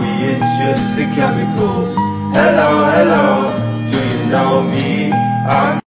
me it's just the chemicals Hello, hello, do you know me? I'm